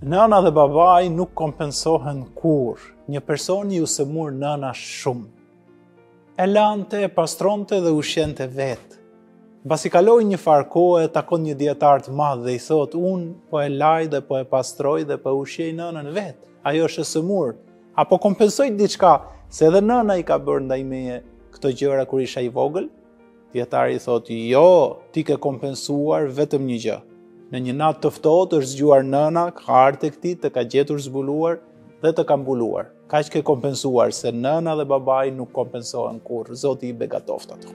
Nëna dhe babai nuk kompensohen kurrë. Një personi iu sëmur nëna shumë. E lante, e pastronte dhe e ushqente vetë. Basi kaloi njëfarë kohe takon një dijetar të madh dhe i thotë, unë po e laj dhe po e pastroj dhe po e ushqej nënën vetë. Ajo është e sëmurë. A po kompensoj diçka se edhe nëna i ka bërë ndaj meje këto gjëra kur isha i vogël, Dijetari i thotë, jo, ti ke kompensuar vetëm një gjë. Në një natë të ftohtë është zgjuar nëna, ka ardhur tek ti, të ka gjetur zbuluar dhe të ka mbuluar. Kaq ke kompensuar se nëna dhe babai nuk kompensohen kurrë. Zoti i begatoftë ata.